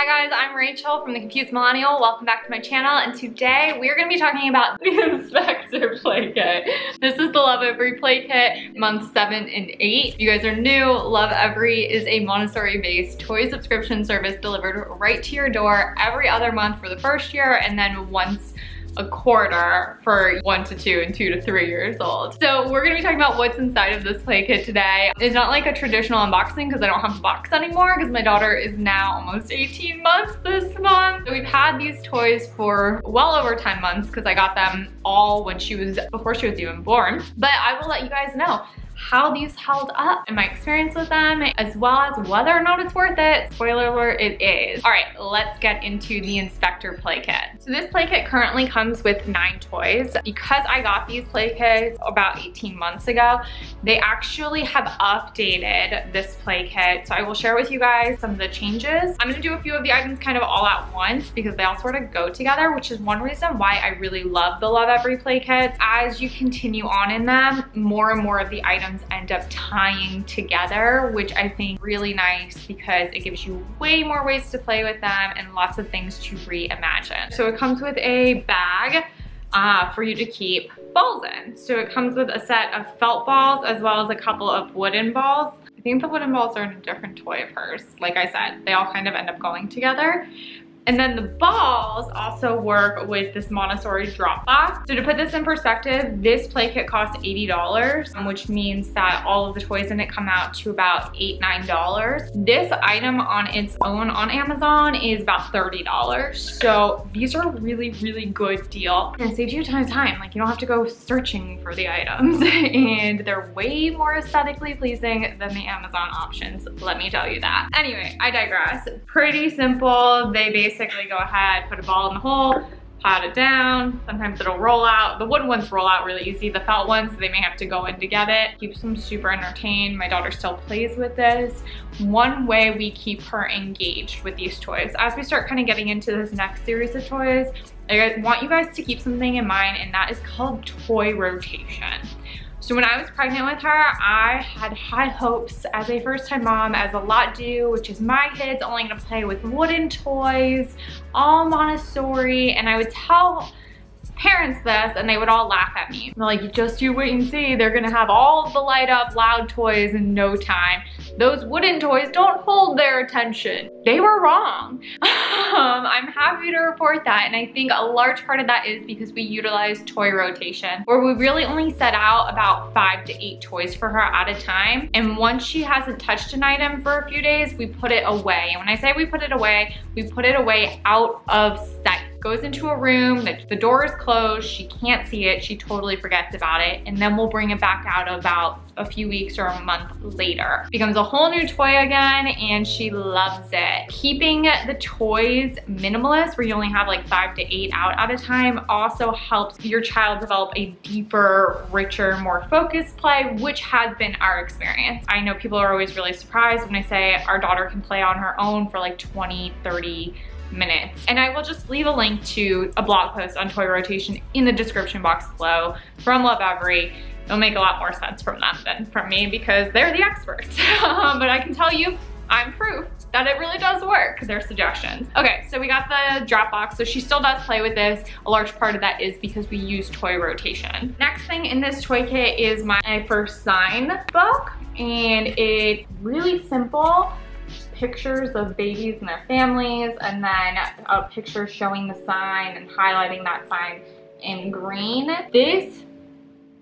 Hi guys, I'm Rachel from The Confused Millennial. Welcome back to my channel and today we're going to be talking about the Inspector Play Kit. This is the Lovevery Play Kit, month 7 and 8. If you guys are new, Lovevery is a Montessori-based toy subscription service delivered right to your door every other month for the first year and then once a quarter for one to two and two to three years old. So we're gonna be talking about what's inside of this play kit today. It's not like a traditional unboxing because I don't have the box anymore because my daughter is now almost 18 months this month. So we've had these toys for well over 10 months because I got them all when she was, before she was even born. But I will let you guys know how these held up and my experience with them, as well as whether or not it's worth it. Spoiler alert, it is. All right, let's get into the Inspector play kit. So this play kit currently comes with nine toys. Because I got these play kits about 18 months ago, they actually have updated this play kit. So I will share with you guys some of the changes. I'm gonna do a few of the items kind of all at once because they all sort of go together, which is one reason why I really love the Lovevery play kits. As you continue on in them, more and more of the items end up tying together, which I think really nice because it gives you way more ways to play with them and lots of things to reimagine. So it comes with a bag uh, for you to keep balls in. So it comes with a set of felt balls as well as a couple of wooden balls. I think the wooden balls are in a different toy of hers. Like I said, they all kind of end up going together. And then the balls also work with this Montessori drop box. So to put this in perspective, this play kit costs $80, um, which means that all of the toys in it come out to about 8, $9. This item on its own on Amazon is about $30. So these are really, really good deal. And it saves you a ton of time. Like you don't have to go searching for the items. and they're way more aesthetically pleasing than the Amazon options, let me tell you that. Anyway, I digress. Pretty simple. They basically basically go ahead, put a ball in the hole, pat it down. Sometimes it'll roll out. The wooden ones roll out really easy. The felt ones, they may have to go in to get it. Keeps them super entertained. My daughter still plays with this. One way we keep her engaged with these toys, as we start kind of getting into this next series of toys, I want you guys to keep something in mind and that is called toy rotation. So when I was pregnant with her, I had high hopes as a first time mom, as a lot do, which is my kids only gonna play with wooden toys, all Montessori, and I would tell parents this and they would all laugh at me. They're like, just you wait and see. They're gonna have all the light up loud toys in no time. Those wooden toys don't hold their attention. They were wrong. um, I'm happy to report that and I think a large part of that is because we utilize toy rotation where we really only set out about five to eight toys for her at a time. And once she hasn't touched an item for a few days, we put it away. And when I say we put it away, we put it away out of sight goes into a room, the, the door is closed, she can't see it, she totally forgets about it, and then we'll bring it back out about a few weeks or a month later. Becomes a whole new toy again, and she loves it. Keeping the toys minimalist, where you only have like five to eight out at a time, also helps your child develop a deeper, richer, more focused play, which has been our experience. I know people are always really surprised when I say our daughter can play on her own for like 20, 30 minutes. And I will just leave a link to a blog post on toy rotation in the description box below from Lovevery. It'll make a lot more sense from them than from me because they're the experts. Um, but I can tell you, I'm proof that it really does work, their suggestions. Okay, so we got the drop box. So she still does play with this. A large part of that is because we use toy rotation. Next thing in this toy kit is my first sign book. And it's really simple pictures of babies and their families and then a picture showing the sign and highlighting that sign in green. This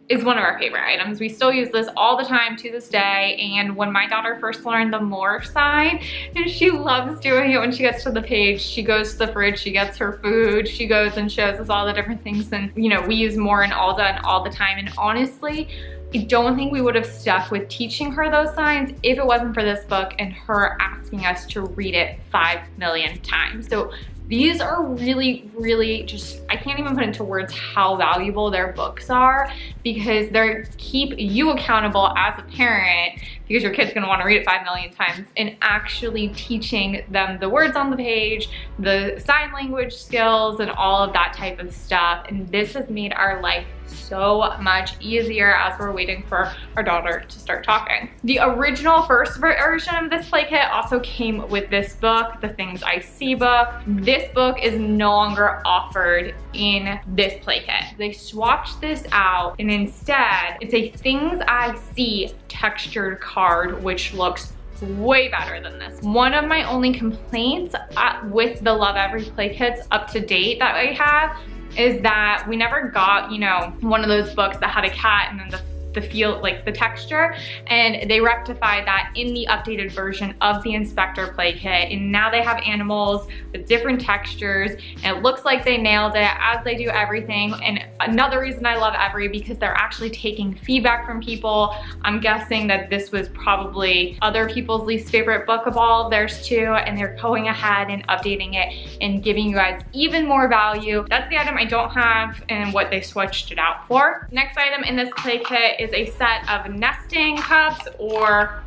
is one of our favorite items. We still use this all the time to this day. And when my daughter first learned the more sign, and she loves doing it when she gets to the page, she goes to the fridge, she gets her food, she goes and shows us all the different things. And you know, we use more and all done all the time. And honestly, I don't think we would have stuck with teaching her those signs if it wasn't for this book and her asking us to read it five million times. So these are really, really just, I can't even put into words how valuable their books are because they keep you accountable as a parent because your kid's gonna wanna read it five million times and actually teaching them the words on the page, the sign language skills and all of that type of stuff. And this has made our life so much easier as we're waiting for our daughter to start talking. The original first version of this play kit also came with this book, the Things I See book. This book is no longer offered in this play kit. They swapped this out and instead it's a Things I See textured card which looks way better than this. One of my only complaints at, with the Lovevery play kits up to date that I have is that we never got, you know, one of those books that had a cat and then the the feel, like the texture, and they rectified that in the updated version of the Inspector Play Kit, and now they have animals with different textures, and it looks like they nailed it, as they do everything, and another reason I love Every, because they're actually taking feedback from people. I'm guessing that this was probably other people's least favorite book of all of theirs too, and they're going ahead and updating it and giving you guys even more value. That's the item I don't have and what they switched it out for. Next item in this play kit is a set of nesting cups or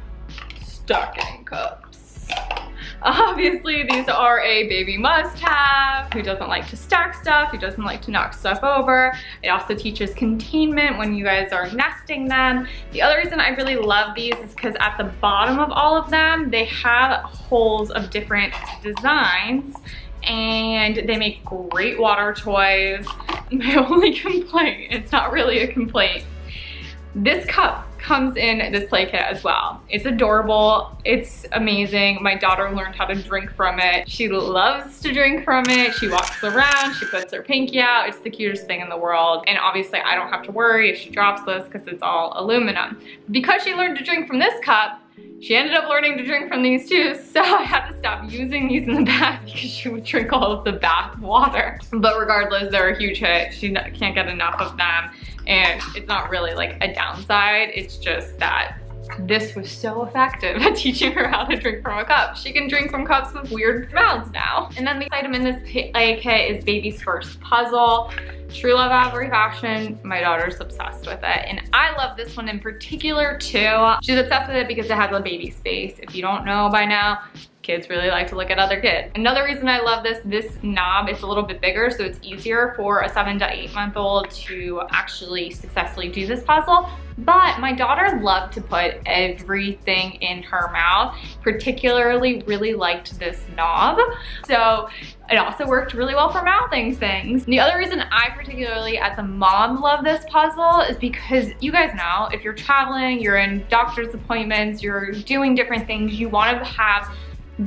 stacking cups. Obviously, these are a baby must-have. Who doesn't like to stack stuff? Who doesn't like to knock stuff over? It also teaches containment when you guys are nesting them. The other reason I really love these is because at the bottom of all of them, they have holes of different designs and they make great water toys. My only complaint, it's not really a complaint, this cup comes in this play kit as well. It's adorable, it's amazing. My daughter learned how to drink from it. She loves to drink from it. She walks around, she puts her pinky out. It's the cutest thing in the world. And obviously I don't have to worry if she drops this because it's all aluminum. Because she learned to drink from this cup, she ended up learning to drink from these too, so I had to stop using these in the bath because she would drink all of the bath water. But regardless, they're a huge hit. She can't get enough of them and it's not really like a downside. It's just that this was so effective at teaching her how to drink from a cup. She can drink from cups with weird mouths now. And then the item in this kit is Baby's First Puzzle. True Lovevery Fashion, my daughter's obsessed with it. And I love this one in particular too. She's obsessed with it because it has a baby space. If you don't know by now, kids really like to look at other kids. Another reason I love this, this knob, it's a little bit bigger, so it's easier for a seven to eight month old to actually successfully do this puzzle. But my daughter loved to put everything in her mouth, particularly really liked this knob. So it also worked really well for mouthing things. The other reason I particularly as a mom love this puzzle is because you guys know if you're traveling, you're in doctor's appointments, you're doing different things, you want to have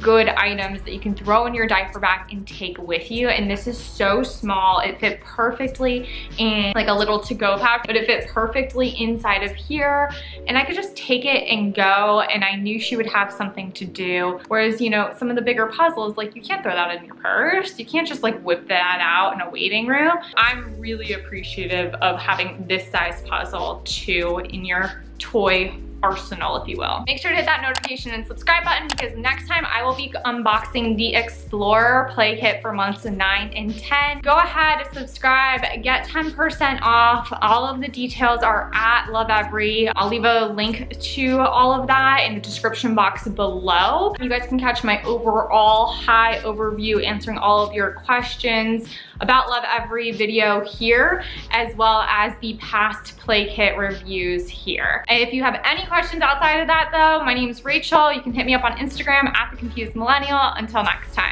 good items that you can throw in your diaper bag and take with you. And this is so small. It fit perfectly in like a little to-go pack, but it fit perfectly inside of here. And I could just take it and go and I knew she would have something to do. Whereas, you know, some of the bigger puzzles, like you can't throw that in your purse. You can't just like whip that out in a waiting room. I'm really appreciative of having this size puzzle too in your toy arsenal, if you will. Make sure to hit that notification and subscribe button because next time I will be unboxing the Explorer Play Kit for months 9 and 10. Go ahead, subscribe, get 10% off. All of the details are at Lovevery. I'll leave a link to all of that in the description box below. You guys can catch my overall high overview answering all of your questions about Lovevery video here, as well as the past play kit reviews here. And if you have any questions outside of that though, my name is Rachel. You can hit me up on Instagram at The Confused Millennial. Until next time.